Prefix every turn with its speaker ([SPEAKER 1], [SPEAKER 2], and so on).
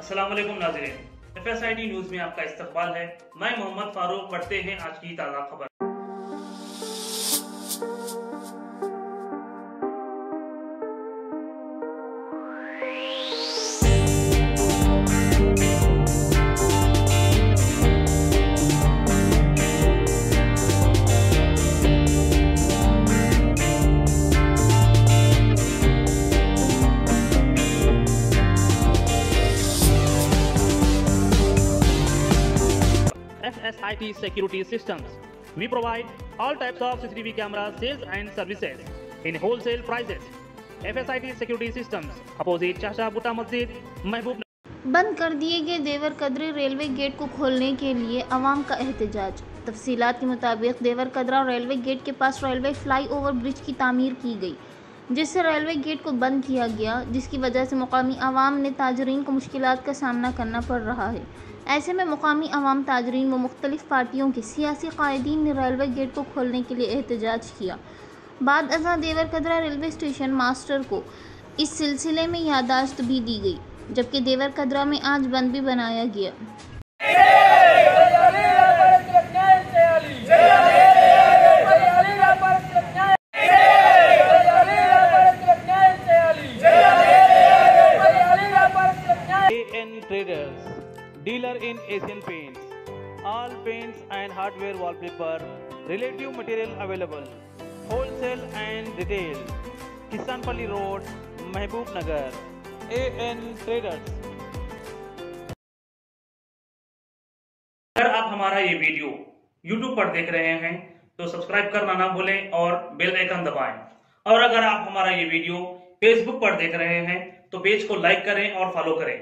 [SPEAKER 1] अस्सलाम नाजरे F S I D news में आपका इस्तकबाल है। मैं मोहम्मद फारूक पढ़ते हैं आज की ताज़ा खबर। FSIT Security Systems. We provide all types of CCTV camera sales and services in wholesale prices. FSIT Security Systems, opposite Chasha Butta Masjid, Mehboob
[SPEAKER 2] बंद कर दिए गए देवर कदरे रेलवे गेट को खोलने के लिए अवाम का एहतजाज तफसीलात के मुताबिक देवर कदरा रेलवे गेट के पास रेलवे फ्लाईओवर ब्रिज की तामीर की गई जिससे रेलवे गेट को बंद किया गया, जिसकी वजह से मुकामी आवाम ने ताजरीन को मुश्किल का सामना करना पड़ रहा है। ऐसे में मुकामी आवाम ताजरीन व मुख्तलिफ़ पार्टियों के सियासी कायदीन ने रेलवे गेट को खोलने के लिए एहतजाज किया। बाद अजा देवर कदरा रेलवे स्टेशन मास्टर को इस सिलसिले में यादाश्त भी दी गई, जबकि देवर कदरा में आज बंद भी बनाया गया।
[SPEAKER 3] Traders, dealer in Asian paints. All paints and hardware wallpaper, relative material available. Wholesale and retail. Kisanpalli Road, Mehboob Nagar. AN Traders.
[SPEAKER 1] अगर आप हमारा ये वीडियो YouTube पर देख रहे हैं तो सब्सक्राइब करना ना भूलें और बेल आइकन दबाएँ और अगर आप हमारा ये वीडियो Facebook पर देख रहे हैं तो पेज को लाइक करें और फॉलो करें